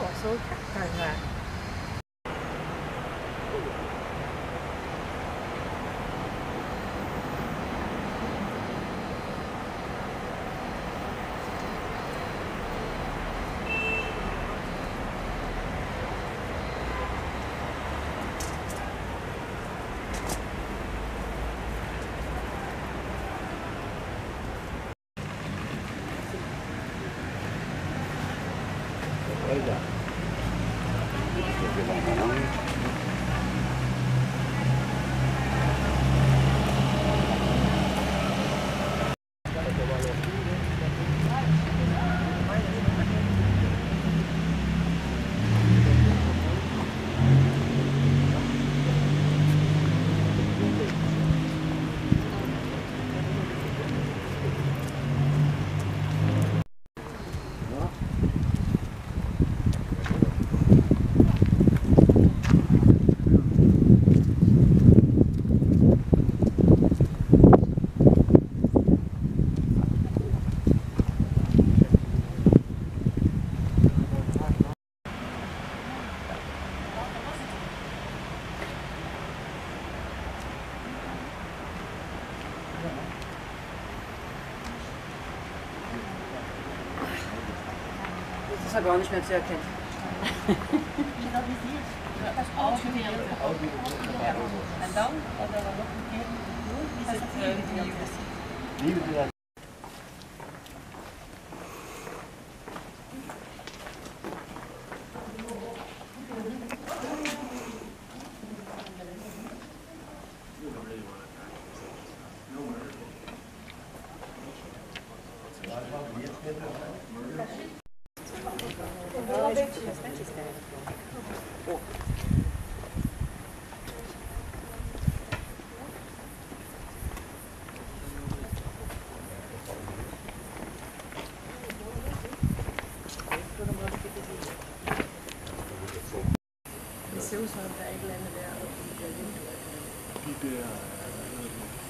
到时候看看。Pois é. Não Das ist ja gar nicht mehr zu erkennen. En Det ser ud som om der er et eller andet der og det vindue. de der hvad hedder det, der, de, der